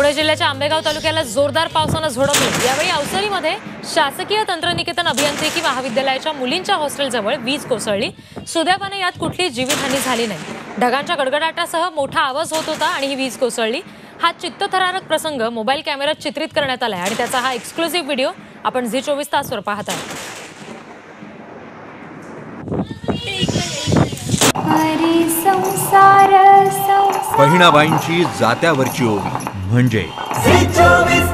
पुणे जिल्ह्याच्या आंबेगाव तालुक्याला जोरदार पावसानं झोडपलं यावेळी अवसरीमध्ये शासकीय तंत्रनिकेतन अभियांत्रिकी महाविद्यालयाच्या मुलींच्या हॉस्टेलजवळ वीज कोसळली. सुदैवाने यात कुठली जीवितहानी झाली नाही. ढगांच्या गडगडाटासह मोठा आवाज होत होता आणि ही वीज कोसळली. हा चित्तथरारक प्रसंग मोबाईल कॅमेऱ्यात चित्रित करण्यात आलाय आणि त्याचा हा एक्सक्लुझिव्ह व्हिडिओ आपण झी चोवीस तासवर पाहत आहोत. बहिणाबाईंची जात्यावरची ओवी म्हणजे चोवीस